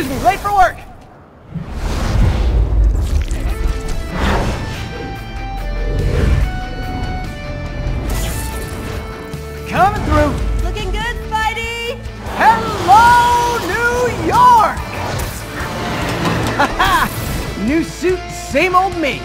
Excuse me, late for work. Coming through. Looking good, Spidey! Hello, New York! Ha ha. New suit, same old me.